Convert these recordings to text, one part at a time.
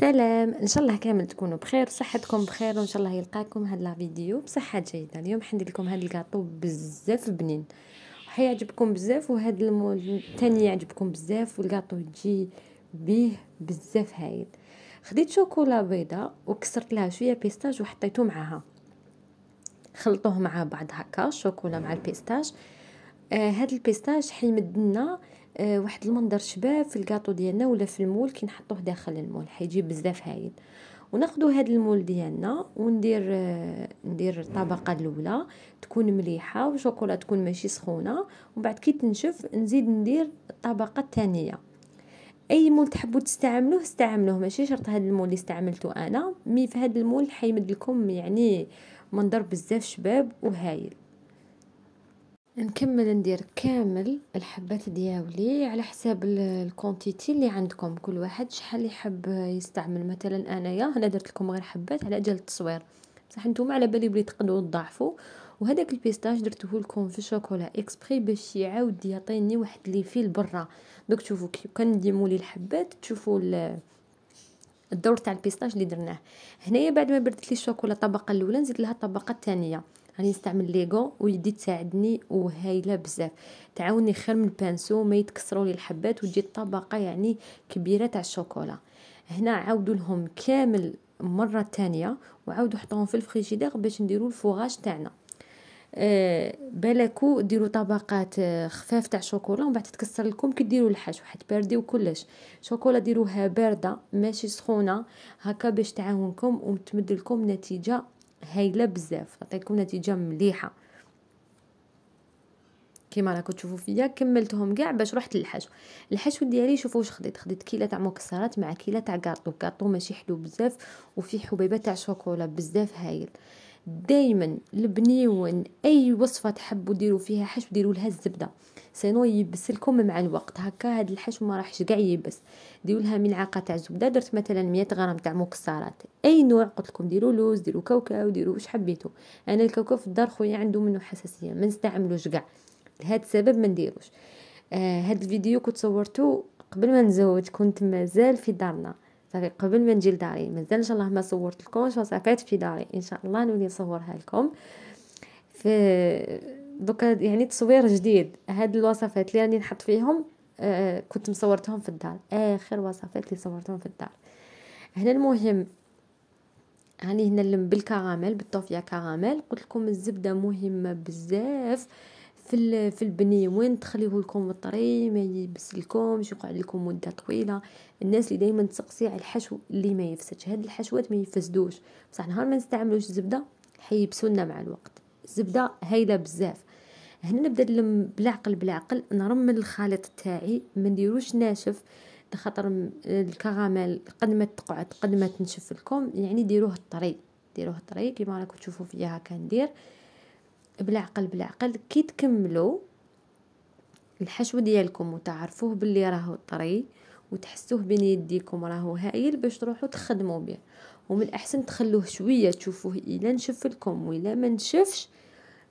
سلام. إن شاء الله كامل تكونوا بخير صحتكم بخير وإن شاء الله يلقاكم هاد la vidéo بصحة جيدة. اليوم حندير لكم هاد الكاطو بزاف بنين. حيعجبكم بزاف وهاد ال moule الثاني يعجبكم بزاف والكاطو تجي بيه بزاف هايل. خديت شوكولا بيضاء وكسرت لها شوية pistache وحطيته معاها. خلطوه مع بعض هكا الشوكولا مع ال pistache. آه هاد ال pistache حيمد لنا آه واحد المنظر شباب في الكاطو ديالنا ولا في ال moule كي نحطوه داخل ال moule حيجي بزاف هايل. وناخدو هاد ال moule ديالنا وندير آه ندير الطبقة الأولى تكون مليحة وشوكولا تكون ماشي سخونة. ومن بعد كي تنشف نزيد ندير الطبقة الثانية. أي moule تحبوا تستعملوه استعملوه. ماشي شرط هاد ال moule اللي استعملته أنا. mais في هاد ال moule حيمد لكم يعني منظر بزاف شباب وهايل. نكمل ندير كامل الحبات دياولي على حساب ال quantité اللي عندكم. كل واحد شحال يحب يستعمل. مثلا أنايا أنا درت لكم غير حبات على أجل التصوير. بصح نتوما على بالي بلي تقدروا تضاعفوا. وهذاك ال pistache درته لكم في الشوكولا exprès باش يعاود يعطيني واحد les fils برا. دوك تشوفوا كي نديمولي الحبات تشوفوا الدور تاع ال pistache اللي درناه. هنايا بعد ما بردت لي الشوكولا الطبقة الأولى نزيد لها الطبقة الثانية. راني نستعمل ليغو ويدي تساعدني وهايلة بزاف. تعاوني خير من ال pinceau ما يتكسروا لي الحبات وتجي الطبقه يعني كبيرة تاع الشوكولا. هنا عاودوا لهم كامل مرة تانية وعاودوا حطوهم في الفريجيدير باش نديروا الفوغاج تاعنا. آه بالكو ديروا طبقات آه، خفاف تاع شوكولا ومن بعد تتكسر لكم كي ديروا الحشو حتبرديو كلش شوكولا ديروها باردة ماشي سخونة. هكا باش تعاونكم وتمد لكم نتيجة هايلة بزاف تعطيكم نتيجة مليحة. كيما راكم تشوفوا فيا كملتهم كاع باش رحت للحشو. الحشو ديالي شوفوا واش خديت. خديت كيلة تاع مكسرات مع كيلة تاع gâteau. gâteau ماشي حلو بزاف وفي حبيبة تاع شوكولا بزاف هايل. دائما البنيون أي وصفة تحبوا ديروا فيها حشو ديروا لها الزبدة. sinon يبس لكم مع الوقت. هكا هاد الحشو ما راحش كاع يبس. ديروا لها ملعقة تاع زبدة. درت مثلا 100 غرام تاع مكسرات. أي نوع؟ قلت لكم ديروا لوز ديروا كاوكاو ديروا واش حبيتوا. أنا الكاوكاو في الدار خويا عنده منه حساسية. ما نستعملوش كاع لهذا السبب ما نديروش. آه هاد الفيديو كنت صورته قبل ما نزوج. كنت مازال في دارنا. صافي قبل ما نجي لداري مازال الله ما صورت لكمش وصافيت في داري إن شاء الله نولي نصورها لكم. في دوكا يعني تصوير جديد هاد الوصفات اللي راني نحط فيهم آه كنت مصورتهم في الدار آخر وصفات اللي صورتهم في الدار. هنا المهم هاني هنا اللي بالكراميل بالطوفيه كراميل قلت لكم الزبدة مهمة بزاف. في في البني وين تخليه لكم طري ما يبسلكمش يقعد لكم مدة طويلة. الناس اللي دائما تسقسي على الحشو اللي ما يفسدش. هاد الحشوات ما يفسدوش. بصح نهار ما نستعملوش الزبده حيبسولنا مع الوقت. الزبدة هايلة بزاف. هنا نبدأ نلم بالعقل بالعقل نرمل الخليط تاعي. ما نديروش ناشف. خاطر الكراميل قد ما تقعد قد ما تنشف لكم. يعني ديروه طري ديروه طري كيما راكم تشوفوا فيها هكا ندير بالعقل بالعقل كي تكملوا الحشو ديالكم وتعرفوه باللي راهو طري وتحسوه بين يديكم راهو هايل باش تروحوا تخدموا به. ومن الأحسن تخلوه شوية تشوفوه إلى نشف لكم ولا ما نشفش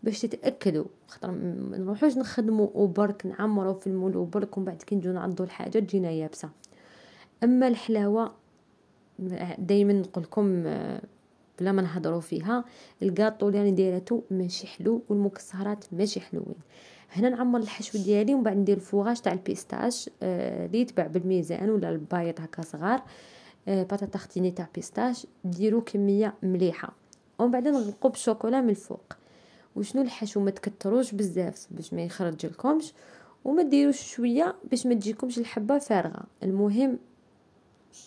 باش تتأكدوا. خاطر ما نروحوش نخدموا وبرك نعمروا في المول وبرك ومن بعد كي نجيو نعضوا الحاجة تجينا يابسة. أما الحلاوة دائما نقول لكم بلا ما نهضروا فيها الكاطو اللي راني دايرته ماشي حلو والمكسرات ماشي حلوين. هنا نعمر الحشو ديالي ومن بعد ندير ال fourrage تاع ال pistache آه اللي يتباع بالميزان ولا ال boîtes هكا صغار آه pâte à tartiner تاع pistache ديروا كمية مليحة. ومن بعد نغلقوا بالشوكولا من الفوق. وشنو الحشو؟ ما تكتروش بزاف باش ما يخرج لكمش وما ديروش شوية باش ما تجيكمش الحبة فارغة. المهم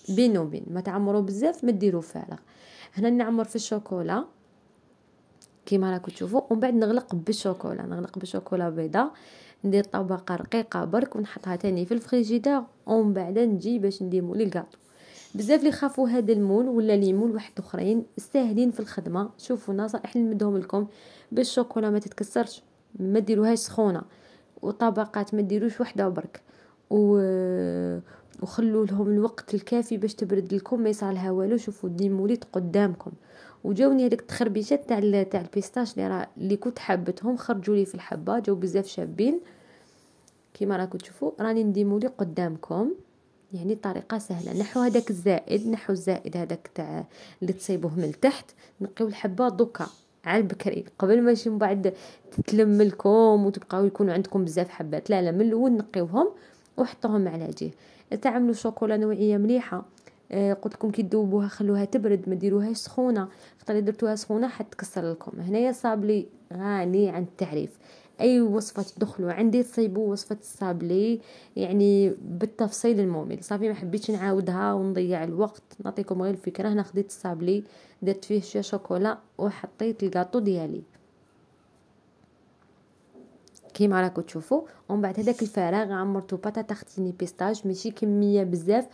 بين وبين ما تعمروا بزاف ما ديروا فارغ. هنا نعمر في الشوكولا كيما راكم تشوفوا. ومن بعد نغلق بالشوكولا نغلق بالشوكولا بيضاء ندير طبقة رقيقة برك ونحطها تاني في الفريجيدير ومن بعد نجي باش نديمو لي الكاطو. بزاف اللي خافوا هذا ال moule ولا les moules واحد اخرين ساهلين في الخدمة. شوفوا نصائح نمدهم لكم باش الشوكولا ما تتكسرش ما ديروهاش سخونة. وطبقات ما ديروش وحدة برك. و وخلوا لهم الوقت الكافي باش تبرد لكم ما يصير لها والو. شوفوا ديموليت قدامكم. وجاوني هذيك التخربيشات تاع تاع ال pistache اللي راه اللي كنت حابتهم خرجوا لي في الحبة جاو بزاف شابين. كيما راكم تشوفوا راني نديمولي قدامكم. يعني طريقة سهلة. نحو هذاك الزائد نحو الزائد هذاك تاع اللي تصيبوه من تحت. نقيو الحبة دوكا على البكري. قبل ماشي من بعد تتلم لكم وتبقاو يكونوا عندكم بزاف حبات. لا لا من الأول نقيوهم وحطوهم على جهه تعملوا شوكولا نوعية مليحة. آه قلت لكم كي تذوبوها خلوها تبرد ما ديروهاش سخونة. خاطر درتوها سخونة حتكسر لكم. هنايا صابلي غني عن التعريف. أي وصفة تدخلوا عندي تصيبوا وصفة الصابلي يعني بالتفصيل الممل صافي ما حبيتش نعاودها ونضيع الوقت. نعطيكم غير الفكرة. هنا خديت الصابلي درت فيه شوية شوكولا وحطيت الكاطو ديالي. كيما راكم تشوفوا ومن بعد هذاك الفراغ عمرته pâte à tartiner pistache ماشي كمية بزاف.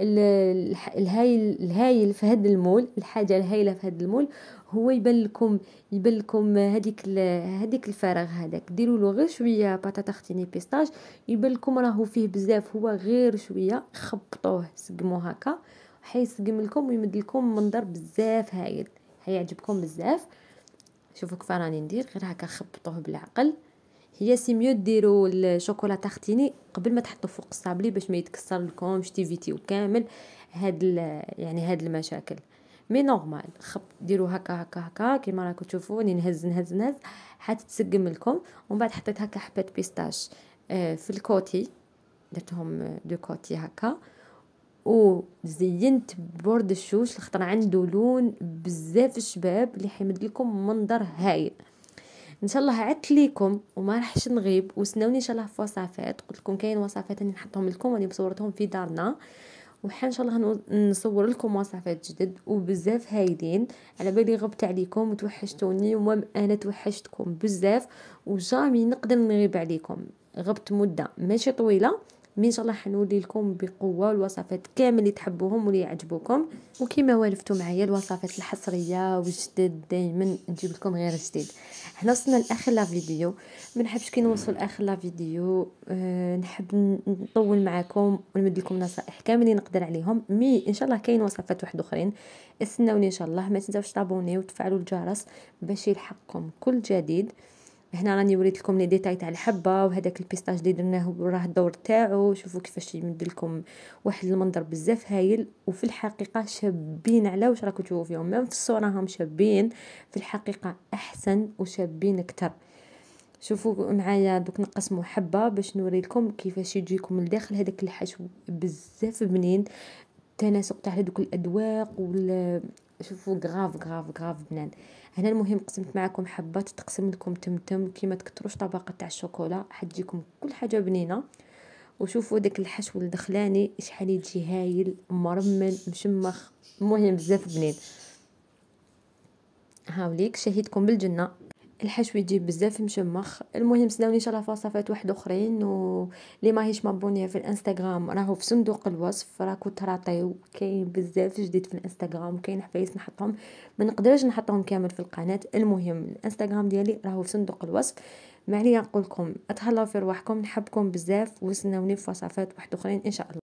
الهايل الهايل في هذا ال moule الحاجة الهايلة في هذا ال moule هو يبان لكم يبان لكم هذيك هذيك الفراغ هذاك ديروا له غير شوية pâte à tartiner pistache. يبان لكم راهو فيه بزاف هو غير شوية. خبطوه سقموه هكا. حيسقم لكم ويمد لكم منظر بزاف هايل. حيعجبكم بزاف. شوفوا كيف راني ندير. غير هكا خبطوه بالعقل. هي c'est mieux ديروا ال chocolat à tartiner قبل ما تحطوا فوق الصابلي باش ما يتكسر لكم تيفيتيو كامل هاد يعني هاد المشاكل. mais normal خب ديروا هكا هكا هكا كيما راكم تشوفوا نهز نهز نهز حتى تسقم لكم ومن بعد حطيت هكا حبه pistache آه، في ال côté درتهم deux côtés هكا وزينت بورد الشوش لخطر عنده لون بزاف الشباب اللي حيمد لكم منظر هايل. إن شاء الله عدت ليكم وما راحش نغيب وسناوني إن شاء الله في وصفات. قلت لكم كاين وصفات أني نحطهم لكم راني مصورتهم في دارنا. وحان إن شاء الله نصور لكم وصفات جدد وبزاف هايلين. على بالي غبت عليكم وتوحشتوني وما أنا توحشتكم بزاف. و jamais نقدر نغيب عليكم. غبت مدة ماشي طويلة. mais ان شاء الله حنولي لكم بقوة الوصفات كامل اللي تحبوهم واللي يعجبوكم. وكيما ولفتوا معايا الوصفات الحصرية والجدد دائما نجيب لكم غير جديد. حنا وصلنا لآخر la vidéo. ما نحبش كي نوصل لآخر la vidéo أه نحب نطول معاكم ونمد لكم نصائح كامل اللي نقدر عليهم. mais إن شاء الله كاين وصفات واحد أخرين. استناوني إن شاء الله. ما تنساوش تابونيو وتفعلوا الجرس باش يلحقكم كل جديد. هنا راني وريت لكم les détails تاع الحبة وهذاك ال pistache اللي درناه راه الدور تاعو. شوفوا كيفاش يمد لكم واحد المنظر بزاف هايل. وفي الحقيقة شابين على واش راكم تشوفوا فيهم même في الصورة هم شابين. في الحقيقة أحسن وشابين أكثر. شوفوا معايا دوك نقسموا حبة باش نوري لكم كيفاش يجيكم لداخل. هذاك الحشو بزاف بنين التناسق تاع هذوك الأذواق وال شوفوا غراف غراف غراف بنان. هنا المهم قسمت معكم حبه تقسم لكم تمتم كي ما تكثروش طبقة تاع الشوكولا. حتجيكم كل حاجة بنينة. وشوفوا داك الحشو الدخلاني شحال يجي هايل مرمل مشمخ. المهم بزاف بنين. هاوليك شهيتكم بالجنة. الحشو يجيب بزاف مشمخ. المهم سناوني ان شاء الله في وصفات واحد اخرين واللي ماهيش مابونية في الإنستغرام راهو في صندوق الوصف راكو تراطيو كاين بزاف جديد في الإنستغرام كاين حفايس نحطهم. ما نقدرش نحطهم كامل في القناة. المهم الإنستغرام ديالي راهو في صندوق الوصف. ما عليا نقول لكم أتهلاو في رواحكم نحبكم بزاف وسناوني في وصفات واحد أخرين إن شاء الله.